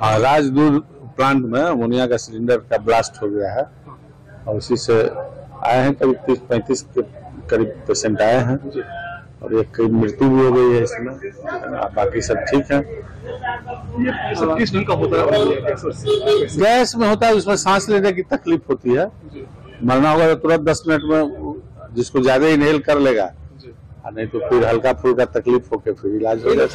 हाँ राजदूत प्लांट में अमोनिया का सिलेंडर का ब्लास्ट हो गया है। और उसी से आए हैं करीब तीस पैंतीस के करीब पेशेंट आए हैं। और एक करीब मृत्यु भी हो गई है इसमें। बाकी सब ठीक है। गैस में होता है उसमें सांस लेने की तकलीफ़ होती है। मरना होगा तो तुरंत दस मिनट में जिसको ज़्यादा इनहेल कर लेगा। नहीं तो फिर हल्का फुल्का तकलीफ़ होके फिर इलाज हो जाए